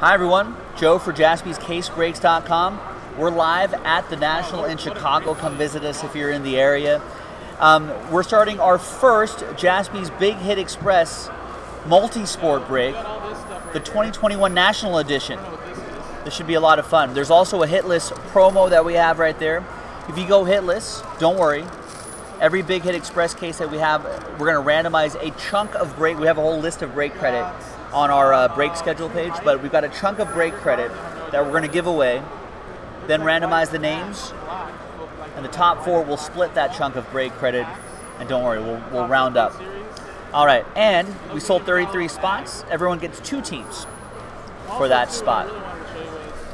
Hi, everyone. Joe for jaspyscasebreaks.com. We're live at the National in Chicago. Come visit us if you're in the area. Um, we're starting our first Jaspy's Big Hit Express multi-sport break, the 2021 National Edition. This should be a lot of fun. There's also a hitless promo that we have right there. If you go hitless, don't worry. Every Big Hit Express case that we have, we're going to randomize a chunk of break. We have a whole list of break credit on our uh, break schedule page, but we've got a chunk of break credit that we're going to give away. Then randomize the names, and the top four will split that chunk of break credit. And don't worry, we'll, we'll round up. All right, and we sold 33 spots. Everyone gets two teams for that spot.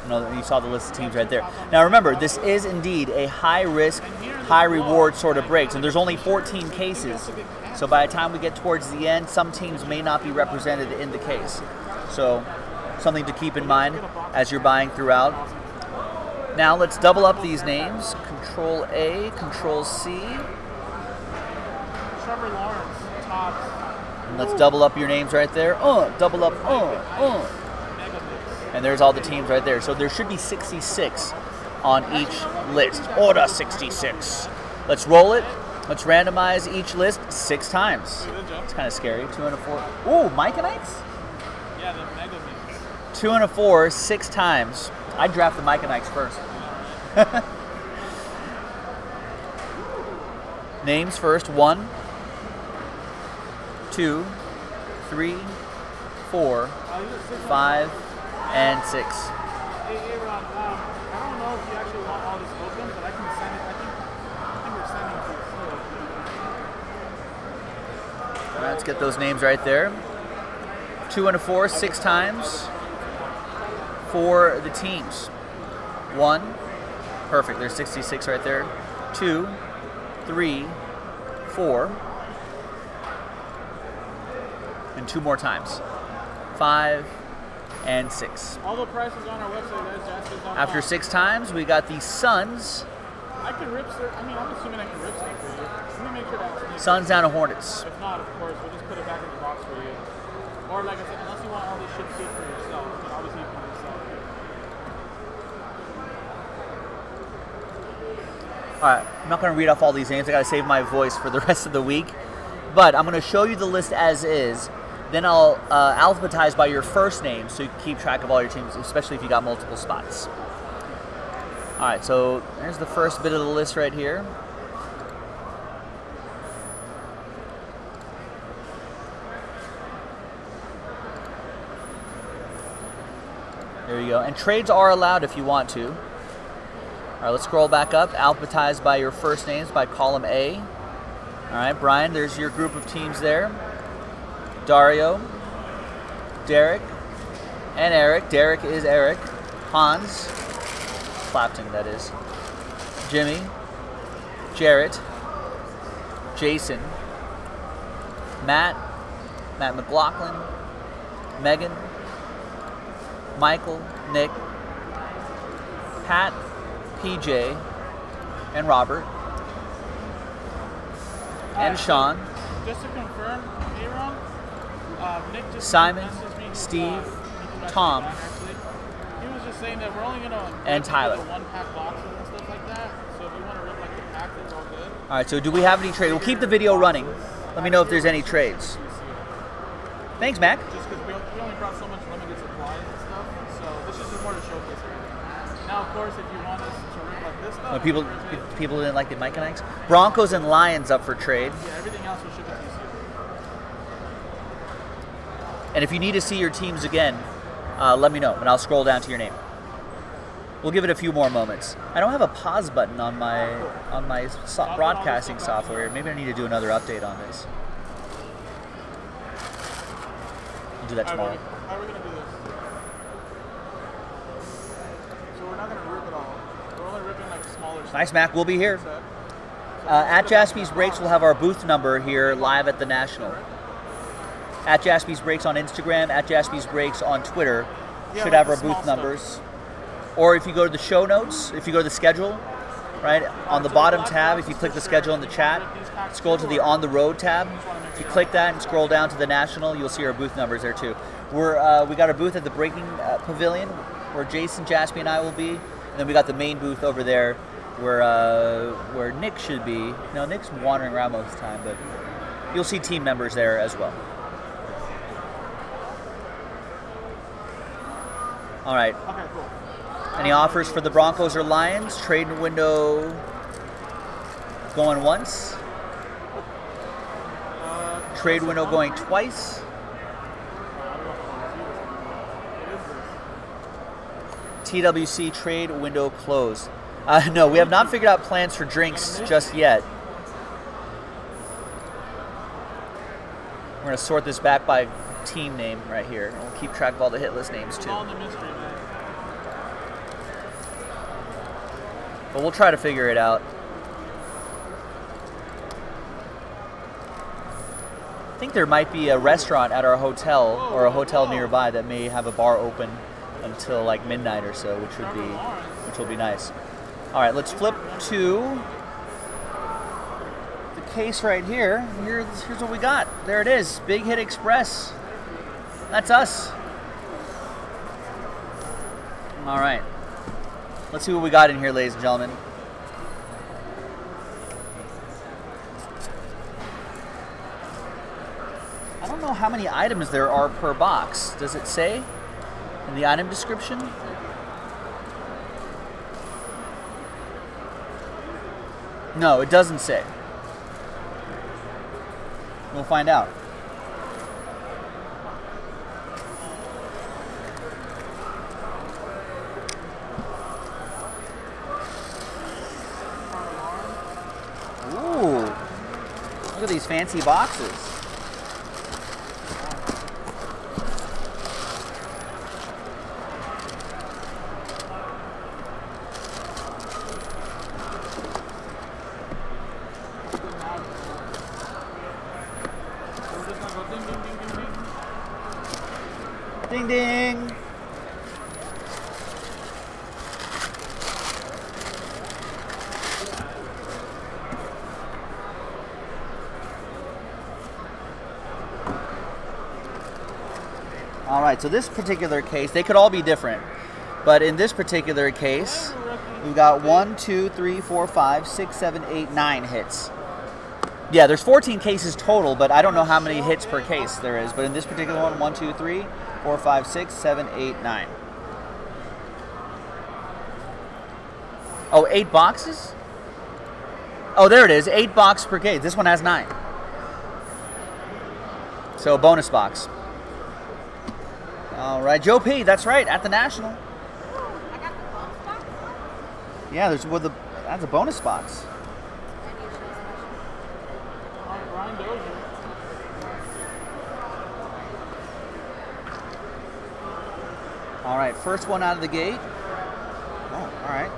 You, know, you saw the list of teams right there. Now remember, this is indeed a high risk, high reward sort of breaks, and there's only 14 cases. So by the time we get towards the end, some teams may not be represented in the case. So something to keep in mind as you're buying throughout. Now let's double up these names. Control A, Control C. Trevor Lawrence, Todd. And let's double up your names right there. Uh, double up, uh, uh. And there's all the teams right there. So there should be 66 on each list. Order 66. Let's roll it. Let's randomize each list six times. It's kind of scary. Two and a four. Ooh, Micanites? Yeah, the Mega and a four, six times. I'd draft the Micanites first. Names first. One, two, three, four, five, and six. Hey, hey, Ron, um, I don't know if you actually want all this open, but I can send it. I think, I think we're sending it to you. All right, let's get those names right there. Two and a four, six times for the teams. One, perfect. There's 66 right there. Two, three, four, and two more times. Five and six. All the prices on our website, guys. After six times, we got the Suns. I can rip, sir. I mean, I'm assuming I can rip Suns down to Hornets. If not, of course, we'll just put it back in the box for you. Or like I said, unless you want all this shit shit for yourself, you can yourself. All right, I'm not going to read off all these names. I got to save my voice for the rest of the week. But I'm going to show you the list as is. Then I'll uh, alphabetize by your first name so you can keep track of all your teams, especially if you got multiple spots. All right, so there's the first bit of the list right here. Go. And trades are allowed if you want to. All right, let's scroll back up. Alphabetized by your first names by column A. All right, Brian, there's your group of teams there. Dario, Derek, and Eric. Derek is Eric. Hans, Clapton, that is. Jimmy, Jarrett, Jason, Matt, Matt McLaughlin, Megan, Michael, Nick, Pat, PJ, and Robert, and Sean, Just to confirm, Aaron, uh, Nick just Simon, me, uh, Steve, messaged Tom. He was just saying that we're only gonna and Tyler. One pack boxes and stuff like that. So if you want to rip like the pack, it's all good. All right, so do we have any trades? We'll keep the video running. Let me know if there's any trades. Thanks, Mac. Just because we only brought so much limited supplies and stuff, so this is just more to showcase everything. Now, of course, if you want us to rip like this stuff, When people it. people didn't like the Micanites. Broncos and Lions up for trade. yeah, everything else will ship it to you. And if you need to see your teams again, uh, let me know, and I'll scroll down to your name. We'll give it a few more moments. I don't have a pause button on my on my so- broadcasting software. Maybe I need to do another update on this. I'll do that tomorrow. we, how are we gonna do this? So we're not gonna rip it all. We're only ripping like smaller stuff. Nice, Mac. We'll be here. Uh, at Jaspy's Breaks, we'll have our booth number here live at the National. At Jaspy's Breaks on Instagram, at Jaspy's Breaks on Twitter, should have our booth numbers. Or if you go to the show notes, if you go to the schedule, right on the bottom tab, if you click the schedule in the chat, scroll to the on the road tab. If you click that and scroll down to the National, you'll see our booth numbers there too. We're uh, we got our booth at the Breaking uh, Pavilion, where Jason Jaspy and I will be, and then we got the main booth over there, where uh, where Nick should be. No, Nick's wandering around most of the time, but you'll see team members there as well. All right. Okay, cool. Any offers for the Broncos or Lions? Trade window going once. Uh, Trade window going twice. I don't know if I want to see this one. It is this. TWC trade window closed. Uh, no, we have not figured out plans for drinks just yet. We're going to sort this back by team name right here. We'll keep track of all the hit list names too. All the mystery, man. But we'll try to figure it out. I think there might be a restaurant at our hotel or a hotel nearby that may have a bar open until like midnight or so, which would be which will be nice. All right, let's flip to the case right here. Here's what we got. There it is. Big Hit Express. That's us. All right. Let's see what we got in here, ladies and gentlemen. I don't know how many items there are per box. Does it say in the item description? No, it doesn't say. We'll find out. Ooh. Look at these fancy boxes. We're just gonna go ding, ding, ding, ding, ding. Ding ding. All right, so this particular case, they could all be different, but in this particular case, we've got one, two, three, four, five, six, seven, eight, nine hits. Yeah, there's 14 cases total, but I don't know how many hits per case there is. But in this particular one, one, two, three, four, five, six, seven, eight, nine. Oh, eight boxes? Oh, there it is. Eight box per case. This one has nine. So a bonus box. All right, Joe P. That's right at the National. Yeah, there's with the that's a bonus box. All right, first one out of the gate. Oh, all right.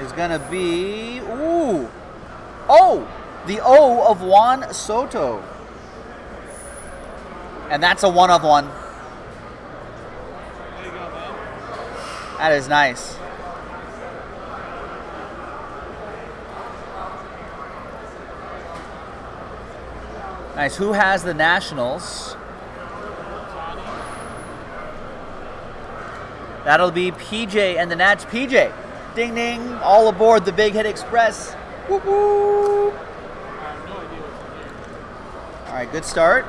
Is gonna be ooh, oh, the O of Juan Soto, and that's a one of one. That is nice. Nice. Who has the Nationals? That'll be PJ and the Nats. PJ, ding ding, all aboard the Big Hit Express. Whoop whoop. I have no idea what's in here. All right, good start.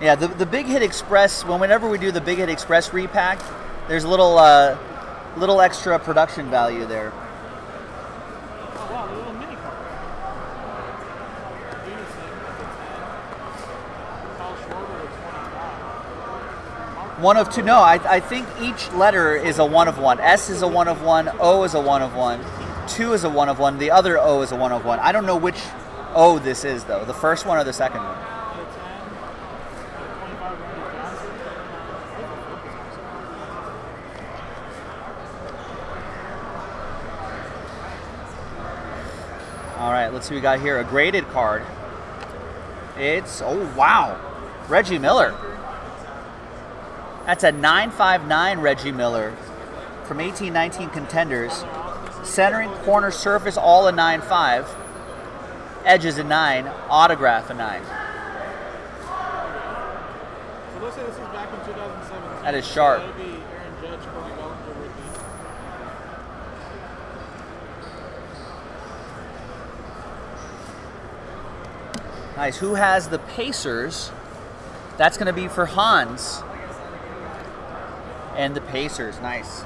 Yeah, the, the Big Hit Express. When whenever we do the Big Hit Express repack, there's a little uh, little extra production value there. Wow, little mini card. Peterson at the 10. Kyle Schwarber at 25. One of two. No, I, I think each letter is a one of one. S is a one of one. O is a one of one. Two is a one of one. The other O is a one of one. I don't know which O this is though. The first one or the second one. At 10. At 25, Randy Johnson. All right, let's see what we got here. A graded card. It's oh wow, Reggie Miller. That's a 959 Reggie Miller. from 1819 contenders. Centering, corner, surface, all a 9-5. Edges a 9. Autograph a 9. So let's say this is back in 2017. That is sharp. So that would be Aaron Judge, Cody Bellinger, rookie. Nice. Who has the Pacers? That's going to be for Hans. And the Pacers. Nice.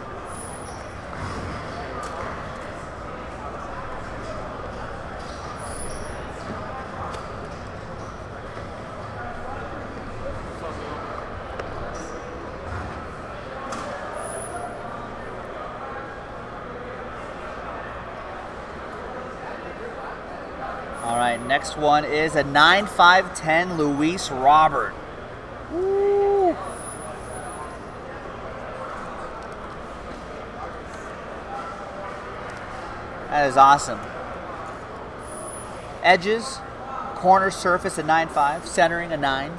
Next one is a 9.510 Luis Robert. Woo. That is awesome. Edges, corner surface a 9.5, centering a 9.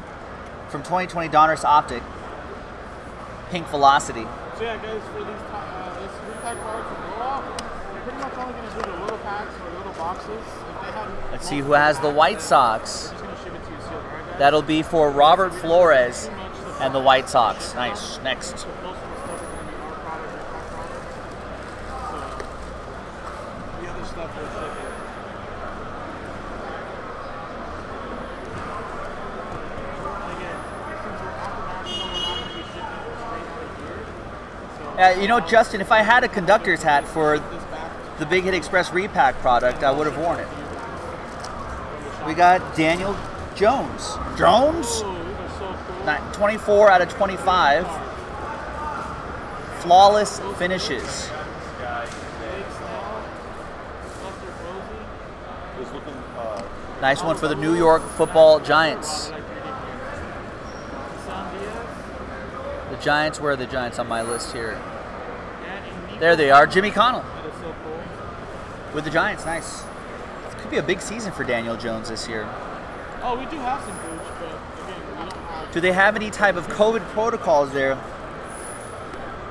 From 2020 Donruss Optic, pink velocity. So yeah, guys, for these uh, this repack cards from Blowout, you're pretty much only going to do the little packs or little boxes. Let's see who has the White Sox. That'll be for Robert Flores and the White Sox. Nice. Next. Uh, you know, Justin, if I had a conductor's hat for the Big Hit Express repack product, I would have worn it. We got Daniel Jones. Jones? Oh, these are so cool. Ni- 24 out of 25. Flawless finishes. Blake Snell, Buster Posey. is looking uh, Nice one for the New York football Giants. I like 3D players. Sam Diaz. The Giants, where are the Giants on my list here? There they are. Jimmy Connell That is so cool. with the Giants. Nice. Could be a big season for Daniel Jones this year. Oh, we do have some boots, but again, we don't have. Do they have any type of COVID protocols there?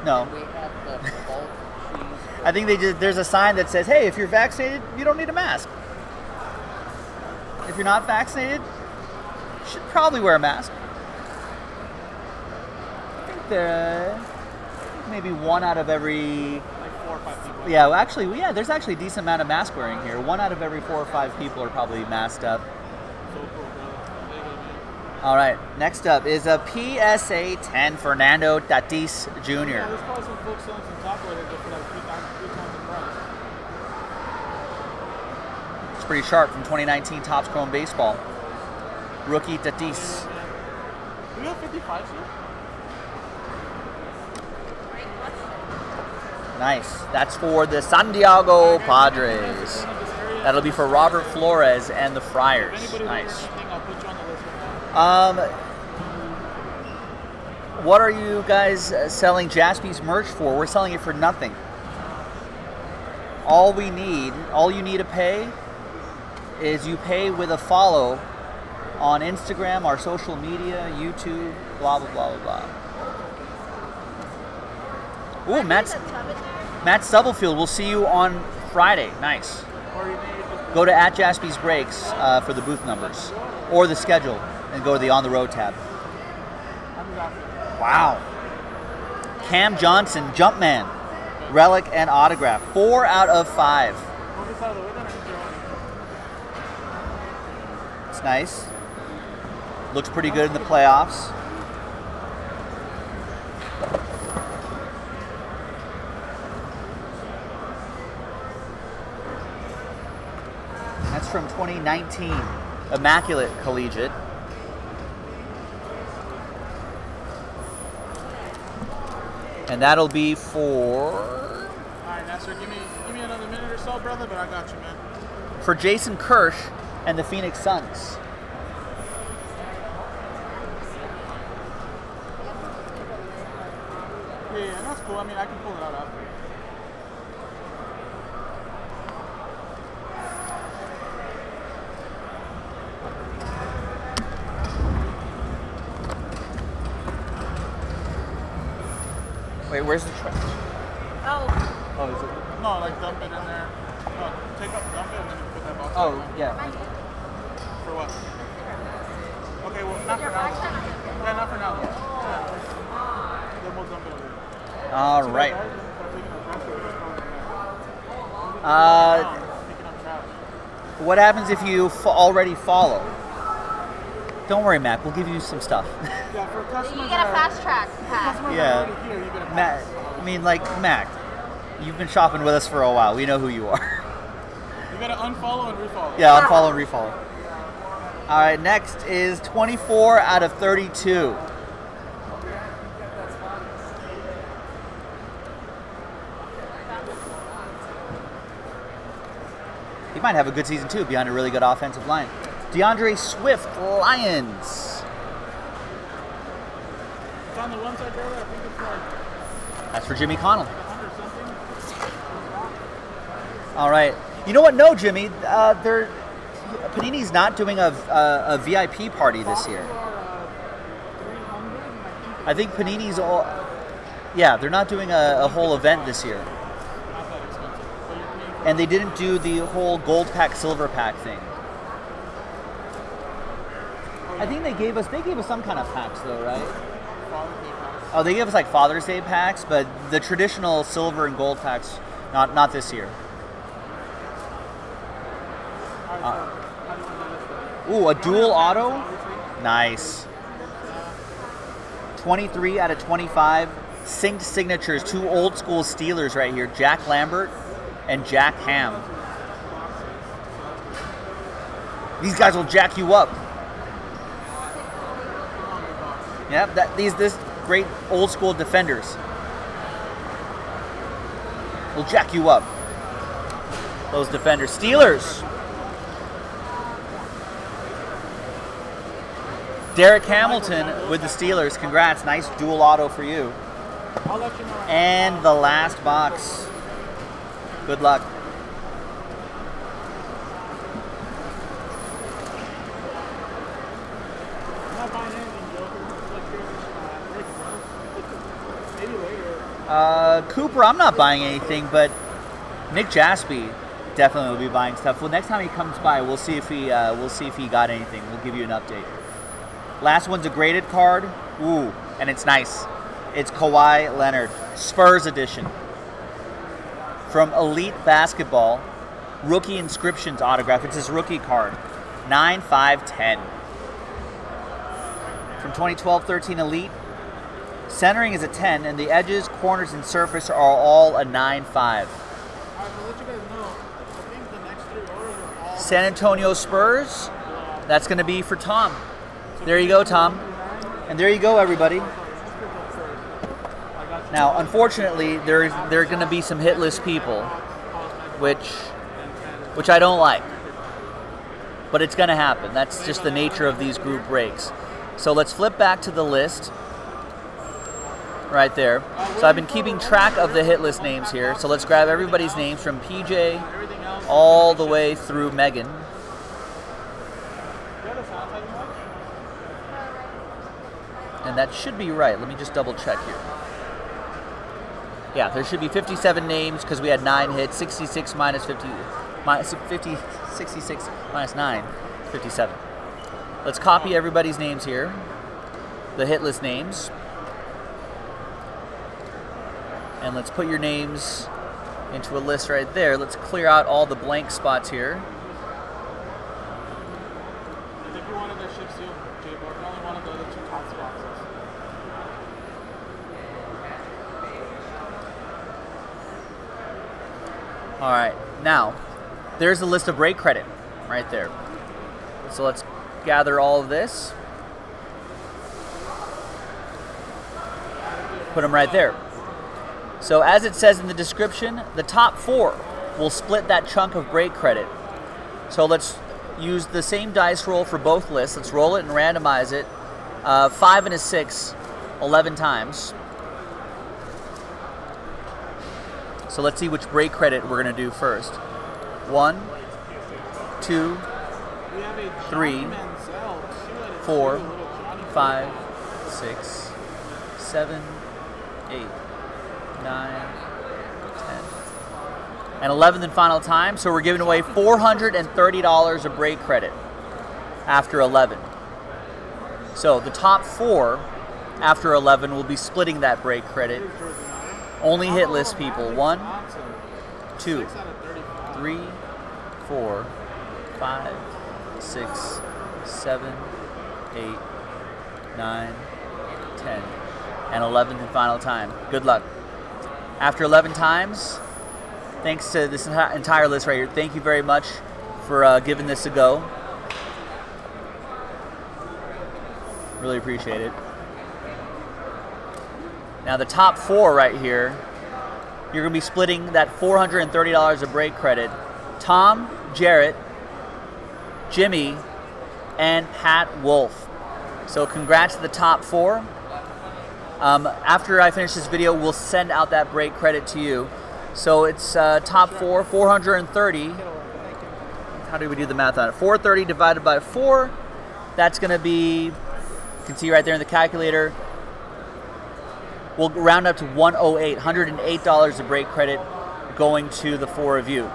No. We have the bulk cheese. I think they just there's a sign that says, "Hey, if you're vaccinated, you don't need a mask. If you're not vaccinated, you should probably wear a mask." I think the maybe one out of every like four or five people. Yeah, well, actually, yeah, there's actually a decent amount of mask wearing here. One out of every four or five people are probably masked up. So cool, bro. There you go, man. All right, next up is a PSA 10 Fernando Tatis Yeah, Jr. there's probably some folks selling some top for like three times, three times the price. It's pretty sharp from 2019 Topps Chrome Baseball. Rookie Tatis. Do we have 55 here? Great question. Nice. That's for the San Diego Padres. That'll be for Robert Flores and the Friars. Nice. Um, what are you guys uh, selling Jaspy's merch for? We're selling it for nothing. All we need, all you need to pay, is you pay with a follow on Instagram, our social media, YouTube, blah blah blah blah blah. Ooh, Matt, Matt Stubblefield. We'll see you on Friday. Nice. Go to at Jaspy's Breaks uh, for the booth numbers or the schedule, and go to the on the road tab. Wow. Cam Johnson, Jumpman, relic and autograph. Four out of five. It's nice. Looks pretty good in the playoffs. From 2019. Immaculate Collegiate. And that'll be for Alright, Nasser, give me give me another minute or so, brother, but I got you, man. for Jason Kirsch and the Phoenix Suns. Yeah, yeah, that's cool. I mean, I can pull it out after. Wait, where's the trash? Oh, Oh, is it? No, like dump it in there. No, take up, dump it, and then put that box. Oh, back on. yeah. For what? Okay, well, not for now. Yeah, not for now. Yeah. Then we'll dump it over there. All See right. guy? Start taking our trash, we'll just throw it in there. Uh, Down, picking up trash. what happens if you f- already follow? Don't worry, Mac. We'll give you some stuff. Yeah, for customers You get a fast track pass. Yeah. that are already here, you get a Mac. I mean, like Mac. You've been shopping with us for a while. We know who you are. You gotta unfollow and refollow. yeah, unfollow and refollow. All right. Next is 24 out of 32. He might have a good season too, behind a really good offensive line. D'Andre Swift, Lions. It's on the one side there. I think it's like That's for Jimmy Connell. All right. You know what? No, Jimmy. Uh, they're Panini's not doing a, a, a VIP party this year. uh, 300, and I think Panini's all. Yeah, they're not doing a, a whole event this year, it's not that expensive. But you're paying for and they didn't do the whole gold pack, silver pack thing. I think they gave us they gave us some kind of packs though, right? Father's Day packs. Oh, they gave us like Father's Day packs, but the traditional silver and gold packs, not not this year. All right, so how do you want to do this then? Ooh, a dual auto. Nice. 23 out of 25. Synced signatures. Two old school Steelers right here. Jack Lambert and Jack Ham. These guys will jack you up. Yep, that, these this great old school defenders will jack you up. Those defenders. Steelers. Derek Hamilton with the Steelers. Congrats. Nice dual auto for you. I'll let you know. And the last box. Good luck. I'm not buying anything, Joker. It's like you're, uh, Rick Rose. Maybe later. Uh, Cooper, I'm not buying anything, but Nick Jaspy definitely will be buying stuff. Well, next time he comes by, we'll see if he uh, we'll see if he got anything. We'll give you an update. Last one's a graded card. Ooh, and it's nice. It's Kawhi Leonard, Spurs edition. From Elite Basketball, rookie inscriptions autograph. It's his rookie card. 9 5 10. From 2012 13 Elite, Centering is a 10, and the edges, corners, and surface are all a 9 5. Alright, to let you guys know, I think the next three orders are all. San Antonio Spurs, that's going to be for Tom. There you go, Tom. And there you go, everybody. Now, unfortunately, there there are going to be some hitless people, which which I don't like. But it's going to happen. That's just the nature of these group breaks. So let's flip back to the list. Right there. So I've been keeping track of the hit list names here. So let's grab everybody's names from PJ all the way through Megan. And that should be right. Let me just double check here. Yeah, there should be 57 names because we had 9 hits. 66 minus 50, minus 50, 66 minus 9, 57. Let's copy everybody's names here. The hit list names. And let's put your names into a list right there. Let's clear out all the blank spots here. I think we wanted their ship sealed, Jay Borg. We only wanted the other two top boxes. All right, now there's a list of rate credit right there. So let's gather all of this, put them right there. So, as it says in the description, the top four will split that chunk of break credit. So, let's use the same dice roll for both lists. Let's roll it and randomize it. Uh, five and a six, 11 times. So let's see which break credit we're going to do first. One, two, Three, four, five, six, seven, eight, nine, ten, and 11th and final time. So we're giving away $430 of break credit after 11. So the top four after 11 will be splitting that break credit. Only hit list people. One, two, three, four, five, six, seven, eight, nine, ten, and 11th and final time. Good luck. After 11 times, thanks to this entire list right here, thank you very much for uh, giving this a go. Really appreciate it. Now, the top four right here, you're going to be splitting that $430 of break credit. Tom, Jarrett, Jimmy, and Pat Wolf. So, congrats to the top four. Um, after I finish this video, we'll send out that break credit to you. So it's uh, top four, 430. How do we do the math on it? 430 divided by four. That's going to be, you can see right there in the calculator. We'll round up to 108, $108 of break credit going to the four of you.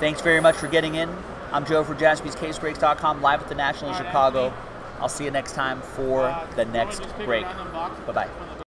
Thanks very much for getting in. I'm Joe for jaspyscasebreaks.com, live at the National in Chicago. I'll see you next time for the next break. Bye bye.